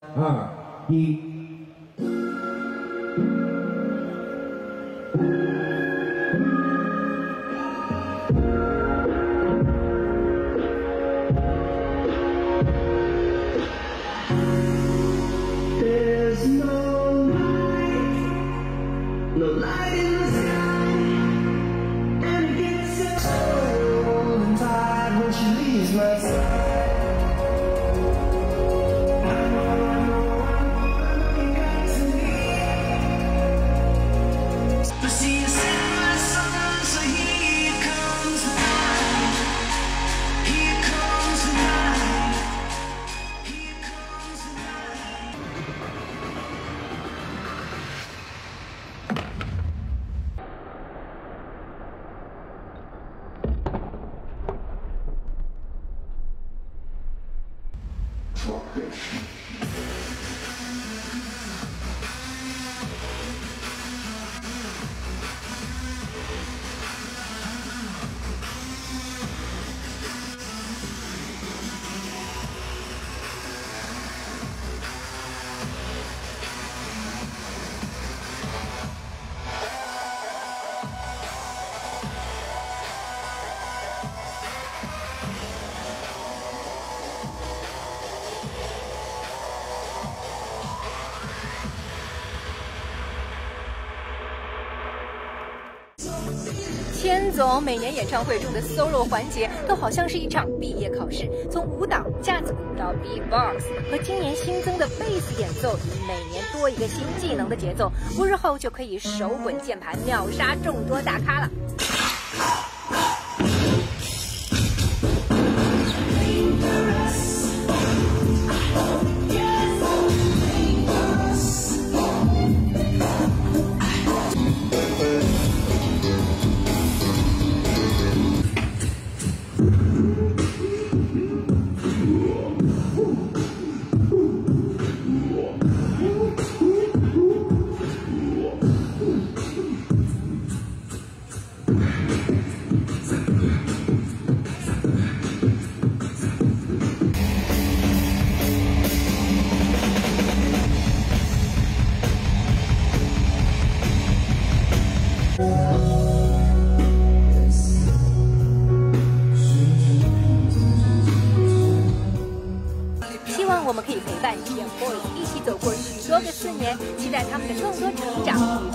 二一。はい。千总每年演唱会中的 solo 环节都好像是一场毕业考试，从舞蹈、架子鼓到 B-box 和今年新增的贝斯演奏，以每年多一个新技能的节奏，不日后就可以手滚键盘秒杀众多大咖了。希望我们可以陪伴 TFBOYS 一起走过许多个四年，期待他们的更多成长。